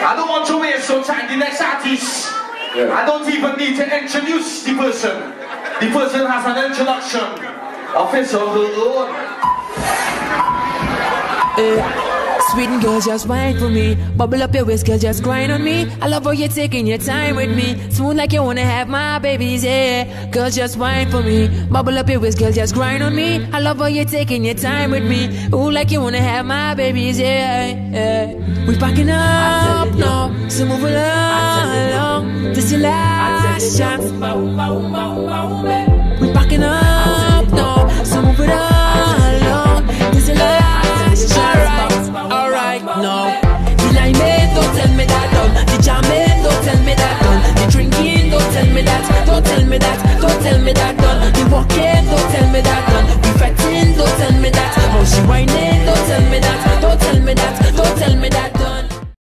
I don't want to waste your time. The next artist, Yeah. I don't even need to introduce the person. The person has an introduction of his or her own. Eh, Sweet girl, just wine for me. Bubble up your waist, girl, just grind on me. I love how you're taking your time with me. Smooth like you wanna have my babies, yeah. Girls just wine for me. Bubble up your waist, girl, just grind on me. I love how you're taking your time with me. Ooh, like you wanna have my babies, yeah. yeah. We packing up to move along. This your last chance. We packing up now, so move it along. This your last chance. Alright, alright, no. The limeade, don't tell me that Don't The jamming, don't tell me that Don't The drinking, don't tell me that. Don't tell me that. Don't tell me that Don't The walking, don't tell.